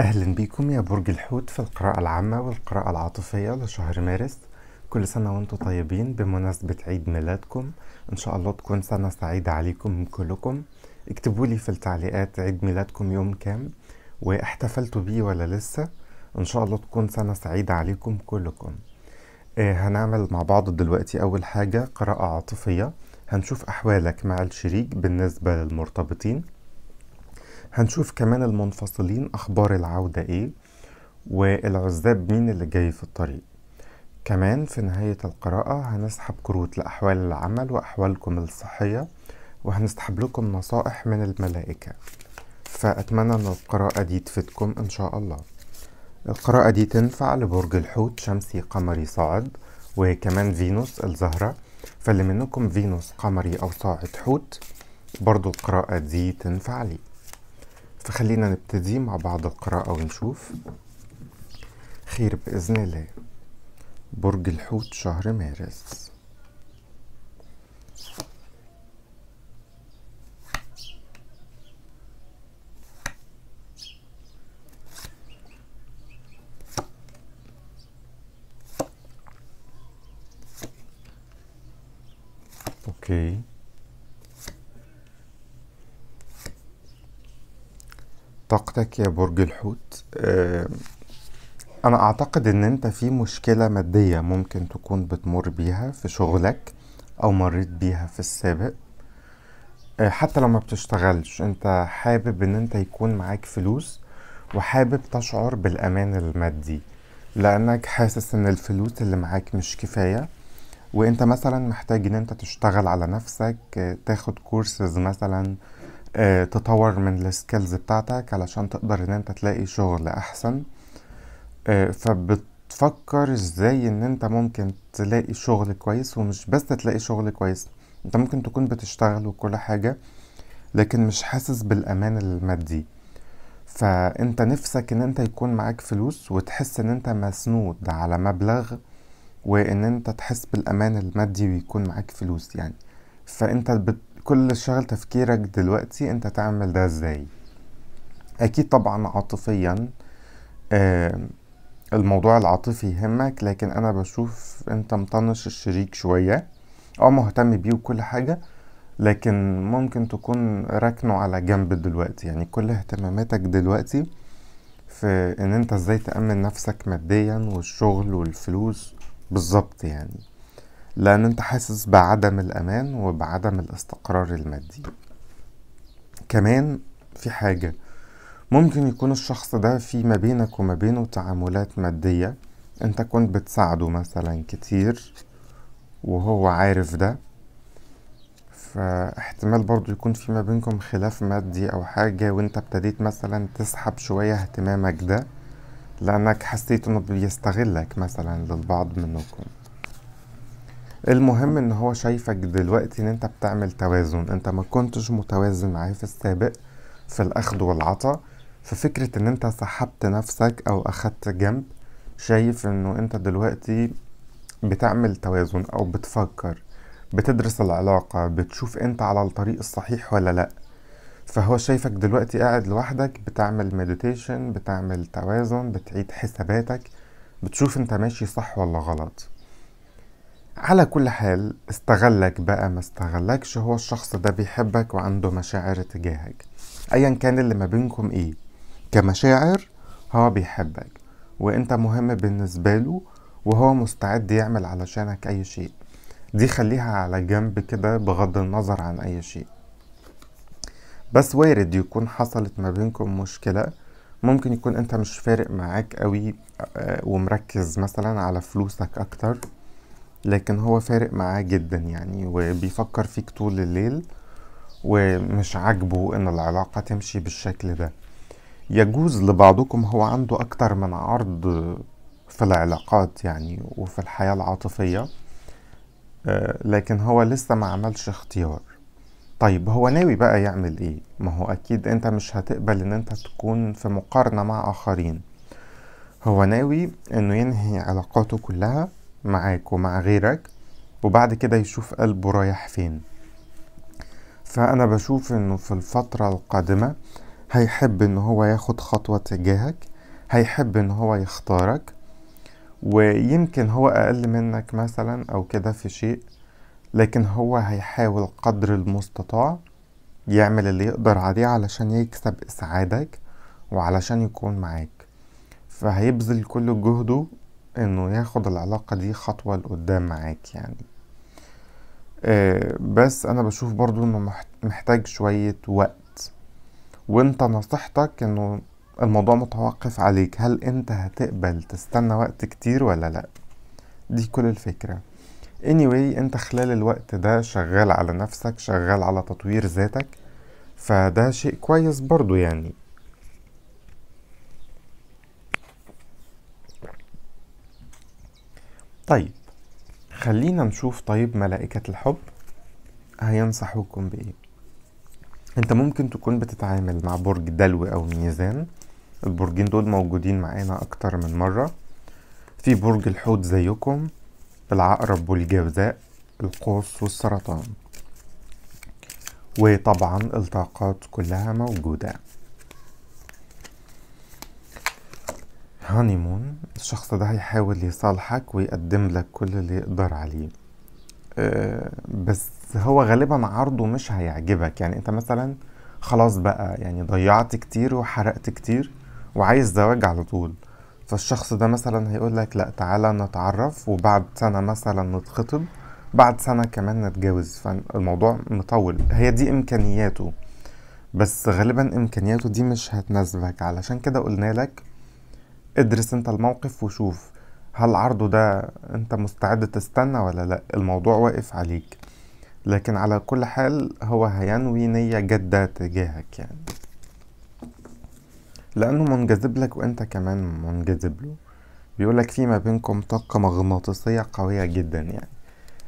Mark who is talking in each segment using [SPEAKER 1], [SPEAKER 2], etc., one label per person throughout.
[SPEAKER 1] أهلا بكم يا برج الحوت في القراءة العامة والقراءة العاطفية لشهر مارس. كل سنة وأنتم طيبين بمناسبة عيد ميلادكم. إن شاء الله تكون سنة سعيدة عليكم كلكم. اكتبوا لي في التعليقات عيد ميلادكم يوم كام واحتفلتوا بيه ولا لسه. إن شاء الله تكون سنة سعيدة عليكم كلكم. آه هنعمل مع بعض دلوقتي أول حاجة قراءة عاطفية. هنشوف أحوالك مع الشريك بالنسبة للمرتبطين. هنشوف كمان المنفصلين أخبار العودة إيه والعزاب مين اللي جاي في الطريق. كمان في نهاية القراءة هنسحب كروت لأحوال العمل وأحوالكم الصحية وهنسحب لكم نصائح من الملائكة. فأتمنى أن القراءة دي تفيدكم إن شاء الله. القراءة دي تنفع لبرج الحوت شمسي قمري صاعد وكمان فينوس الزهرة. فاللي منكم فينوس قمري أو صاعد حوت برضو القراءة دي تنفع لي. فخلينا نبتدي مع بعض القراءة ونشوف. خير بإذن الله. برج الحوت شهر مارس. أوكي طاقتك يا برج الحوت. آه، أنا أعتقد إن أنت في مشكلة مادية ممكن تكون بتمر بيها في شغلك أو مريت بيها في السابق. آه، حتى لو ما بتشتغلش أنت حابب إن أنت يكون معاك فلوس وحابب تشعر بالأمان المادي لأنك حاسس إن الفلوس اللي معاك مش كفاية. وأنت مثلا محتاج إن أنت تشتغل على نفسك آه، تاخد كورسز مثلا تطور من ال skills بتاعتك علشان تقدر إن أنت تلاقي شغل أحسن. آه، فبتفكر إزاي إن أنت ممكن تلاقي شغل كويس ومش بس تلاقي شغل كويس أنت ممكن تكون بتشتغل وكل حاجة لكن مش حاسس بالأمان المادي. فأنت نفسك إن أنت يكون معاك فلوس وتحس إن أنت مسنود على مبلغ وإن أنت تحس بالأمان المادي ويكون معاك فلوس يعني. فأنت بت... كل شغل تفكيرك دلوقتي انت تعمل ده إزاي؟ أكيد طبعا عاطفيا الموضوع العاطفي يهمك لكن أنا بشوف أنت مطنش الشريك شوية. آه مهتم بيه وكل حاجة لكن ممكن تكون راكنه على جنب دلوقتي. يعني كل اهتماماتك دلوقتي في إن أنت إزاي تأمن نفسك ماديا والشغل والفلوس بالظبط يعني. لأن أنت حاسس بعدم الأمان وبعدم الاستقرار المادي. كمان في حاجة ممكن يكون الشخص ده في ما بينك وما بينه تعاملات مادية أنت كنت بتساعده مثلا كتير وهو عارف ده فاحتمال برضو يكون في ما بينكم خلاف مادي أو حاجة وأنت ابتديت مثلا تسحب شوية اهتمامك ده لأنك حسيت إنه بيستغلك مثلا للبعض منكم. المهم إن هو شايفك دلوقتي إن أنت بتعمل توازن. أنت ما كنتش متوازن معاه في السابق في الأخذ والعطاء. ففكرة إن أنت سحبت نفسك أو أخدت جنب شايف إنه أنت دلوقتي بتعمل توازن أو بتفكر بتدرس العلاقة بتشوف أنت على الطريق الصحيح ولا لأ. فهو شايفك دلوقتي قاعد لوحدك بتعمل مديتيشن بتعمل توازن بتعيد حساباتك بتشوف أنت ماشي صح ولا غلط. على كل حال استغلك بقى ما استغلكش هو الشخص ده بيحبك وعنده مشاعر تجاهك. ايا كان اللي ما بينكم إيه. كمشاعر هو بيحبك وأنت مهم بالنسبة له وهو مستعد يعمل علشانك أي شيء. دي خليها على جنب كده بغض النظر عن أي شيء. بس وارد يكون حصلت ما بينكم مشكلة ممكن يكون أنت مش فارق معاك قوي آه، ومركز مثلا على فلوسك أكتر. لكن هو فارق معاه جدا يعني وبيفكر فيك طول الليل ومش عاجبه إن العلاقة تمشي بالشكل ده. يجوز لبعضكم هو عنده أكتر من عرض في العلاقات يعني وفي الحياة العاطفية آه، لكن هو لسه ما عملش اختيار. طيب هو ناوي بقى يعمل إيه؟ ما هو أكيد أنت مش هتقبل إن أنت تكون في مقارنة مع آخرين. هو ناوي إنه ينهي علاقاته كلها معاك ومع غيرك وبعد كده يشوف قلبه رايح فين. فأنا بشوف إنه في الفترة القادمة هيحب إن هو ياخد خطوة تجاهك هيحب إن هو يختارك ويمكن هو أقل منك مثلا أو كده في شيء لكن هو هيحاول قدر المستطاع يعمل اللي يقدر عليه علشان يكسب إسعادك وعلشان يكون معاك. فهيبذل كل جهده إنه ياخد العلاقة دي خطوة لقدام معاك يعني. آه بس أنا بشوف برضو إنه محتاج شوية وقت. وأنت نصيحتك إنه الموضوع متوقف عليك. هل أنت هتقبل تستنى وقت كتير ولا لأ؟ دي كل الفكرة. anyway أنت خلال الوقت ده شغال على نفسك شغال على تطوير ذاتك فده شيء كويس برضو يعني. طيب خلينا نشوف طيب ملائكة الحب هينصحوكم بإيه. أنت ممكن تكون بتتعامل مع برج دلو أو ميزان. البرجين دول موجودين معانا أكتر من مرة. في برج الحوت زيكم العقرب والجوزاء القوس والسرطان. وطبعا الطاقات كلها موجودة. هانيمون الشخص ده هيحاول يصالحك ويقدم لك كل اللي يقدر عليه. أه بس هو غالبا عرضه مش هيعجبك. يعني انت مثلا خلاص بقى يعني ضيعت كتير وحرقت كتير وعايز زواج على طول. فالشخص ده مثلا هيقول لك لا تعالى نتعرف وبعد سنة مثلا نتخطب بعد سنة كمان نتجوز. فالموضوع مطول. هي دي إمكانياته. بس غالبا إمكانياته دي مش هتناسبك. علشان كده قلنا لك ادرس انت الموقف وشوف هل عرضه ده انت مستعد تستنى ولا لا. الموضوع واقف عليك. لكن على كل حال هو هينوي نية جادة تجاهك يعني. لأنه منجذب لك وأنت كمان منجذب له. بيقولك في ما بينكم طاقة مغناطيسية قوية جدا يعني.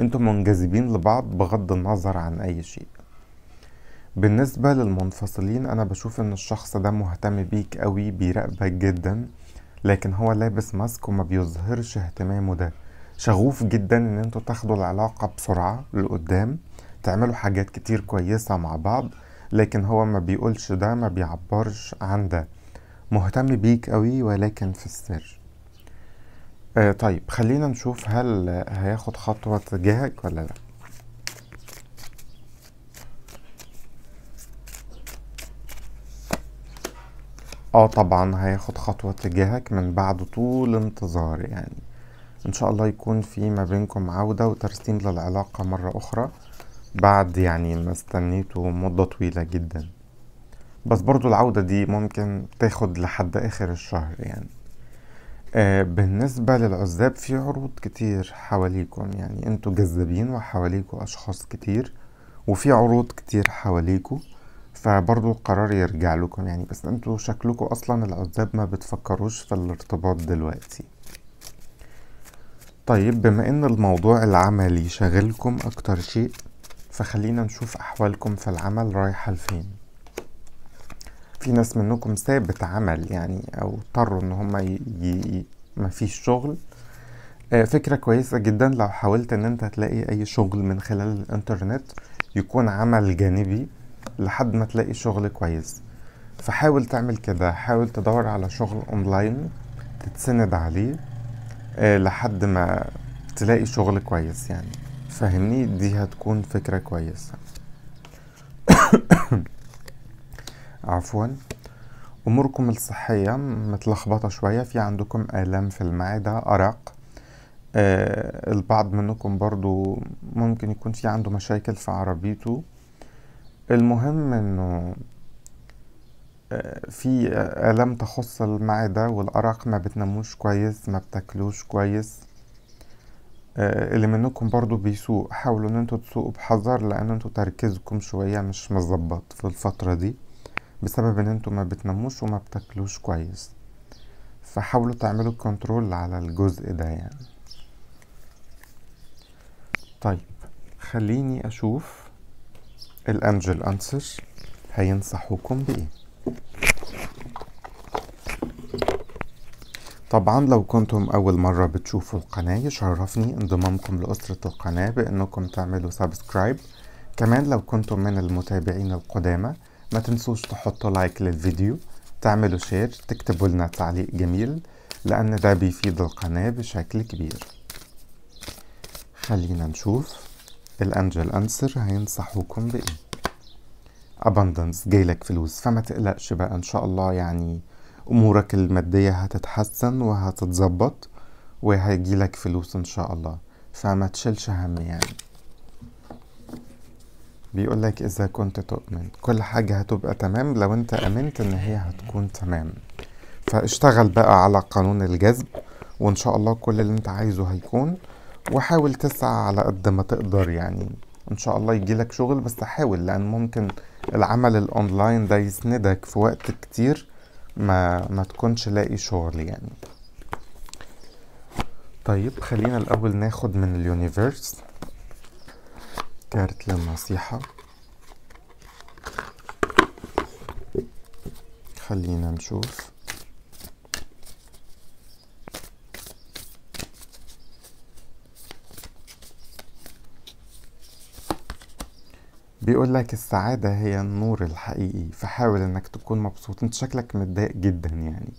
[SPEAKER 1] أنتم منجذبين لبعض بغض النظر عن أي شيء. بالنسبة للمنفصلين أنا بشوف إن الشخص ده مهتم بيك قوي بيراقبك جدا. لكن هو لابس ماسك وما بيظهرش اهتمامه ده. شغوف جدا إن أنتوا تاخدوا العلاقة بسرعة لقدام تعملوا حاجات كتير كويسة مع بعض لكن هو ما بيقولش ده ما بيعبرش عن ده. مهتم بيك قوي ولكن في السر. آه طيب خلينا نشوف هل هياخد خطوة تجاهك ولا لا. آه طبعا هياخد خطوة تجاهك من بعد طول انتظار يعني إن شاء الله يكون في ما بينكم عودة وترسيم للعلاقة مرة أخرى بعد يعني ما استنيته مدة طويلة جدا. بس برضو العودة دي ممكن تاخد لحد آخر الشهر يعني. آه بالنسبة للعزاب في عروض كتير حواليكم يعني أنتوا جذابين وحواليكوا أشخاص كتير وفي عروض كتير حواليكوا. فبرضو القرار يرجع لكم يعني بس أنتوا شكلكم أصلا العزاب ما بتفكروش في الارتباط دلوقتي. طيب بما إن الموضوع العملي شاغلكم أكتر شيء فخلينا نشوف أحوالكم في العمل رايحة لفين. في ناس منكم سابت عمل يعني أو اضطروا إن هما ي... ي... مفيش شغل. آه، فكرة كويسة جدا لو حاولت إن أنت تلاقي أي شغل من خلال الإنترنت يكون عمل جانبي. لحد ما تلاقي شغل كويس. فحاول تعمل كده. حاول تدور على شغل اونلاين تتسند عليه آه، لحد ما تلاقي شغل كويس يعني. فاهمني؟ دي هتكون فكرة كويسة. عفوا. أموركم الصحية متلخبطة شوية. في عندكم آلام في المعدة أرق. آه البعض منكم برضو ممكن يكون في عنده مشاكل في عربيته. المهم إنه آه في آلام تخص المعدة والأرق ما بتناموش كويس ما بتاكلوش كويس. آه اللي منكم برضو بيسوق حاولوا إن أنتوا تسوقوا بحذر لأن أنتوا تركيزكم شوية مش مظبط في الفترة دي بسبب إن أنتوا ما بتناموش وما بتاكلوش كويس. فحاولوا تعملوا control على الجزء ده يعني. طيب خليني أشوف ال angel answer هينصحوكم بإيه؟ طبعا لو كنتم أول مرة بتشوفوا القناة يشرفني انضمامكم لأسرة القناة بأنكم تعملوا subscribe كمان لو كنتم من المتابعين القدامى ما تنسوش تحطوا like للفيديو تعملوا share تكتبوا لنا تعليق جميل لأن ده بيفيد القناة بشكل كبير. خلينا نشوف. ال angel answer هينصحوكم بإيه. Abundance جايلك فلوس فما تقلقش بقى إن شاء الله يعني أمورك المادية هتتحسن وهتتظبط وهيجيلك فلوس إن شاء الله. فما تشيلش هم يعني. بيقول لك إذا كنت تؤمن كل حاجة هتبقى تمام لو أنت أمنت إن هي هتكون تمام. فاشتغل بقى على قانون الجذب وإن شاء الله كل اللي أنت عايزه هيكون. وحاول تسعى على قد ما تقدر يعني. إن شاء الله يجيلك شغل بس حاول لأن ممكن العمل الأونلاين ده يسندك في وقت كتير ما ما تكونش لاقي شغل يعني. طيب خلينا الأول ناخد من ال universe كارت للنصيحة. خلينا نشوف. بيقول لك السعادة هي النور الحقيقي فحاول إنك تكون مبسوط. أنت شكلك متضايق جدا يعني.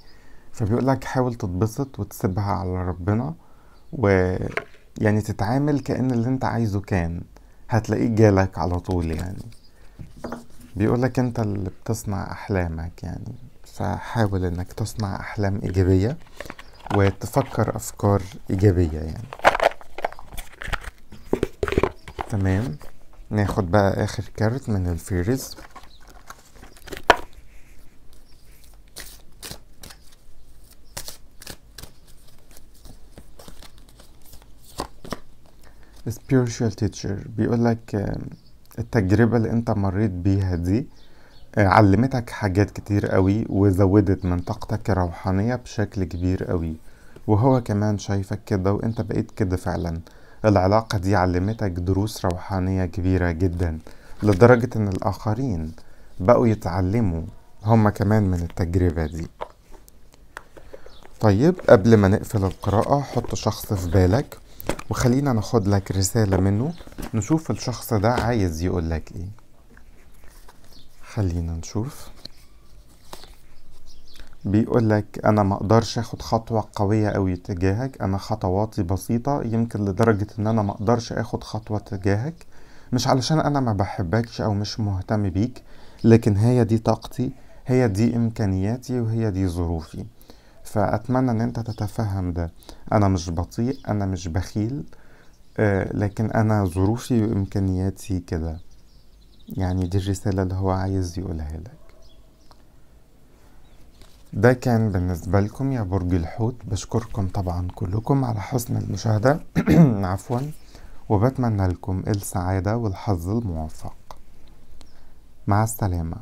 [SPEAKER 1] فبيقول لك حاول تتبسط وتسيبها على ربنا و يعني تتعامل كأن اللي أنت عايزه كان. هتلاقيه جالك على طول يعني. بيقولك أنت اللي بتصنع أحلامك يعني. فحاول إنك تصنع أحلام إيجابية وتفكر أفكار إيجابية يعني. تمام؟ ناخد بقى آخر كارت من الفيرز spiritual teacher بيقولك التجربة اللي انت مريت بيها دي علمتك حاجات كتير قوي وزودت من طاقتك الروحانية بشكل كبير قوي. وهو كمان شايفك كده وانت بقيت كده فعلا. العلاقة دي علمتك دروس روحانية كبيرة جدا لدرجة إن الآخرين بقوا يتعلموا هما كمان من التجربة دي. طيب قبل ما نقفل القراءة حط شخص في بالك وخلينا ناخد لك رسالة منه نشوف الشخص ده عايز يقول لك إيه. خلينا نشوف. بيقول لك أنا ما أقدرش أخد خطوة قوية قوي تجاهك أنا خطواتي بسيطة يمكن لدرجة إن أنا ما أقدرش أخد خطوة تجاهك. مش علشان أنا ما بحبكش أو مش مهتم بيك لكن هي دي طاقتي هي دي إمكانياتي وهي دي ظروفي. فأتمنى إن أنت تتفهم ده. أنا مش بطيء أنا مش بخيل آه لكن أنا ظروفي وإمكانياتي كده. يعني دي الرسالة اللي هو عايز يقولها لك. ده كان بالنسبة لكم يا برج الحوت. بشكركم طبعا كلكم على حسن المشاهدة. عفوا. وبتمنى لكم السعادة والحظ الموفق. مع السلامة.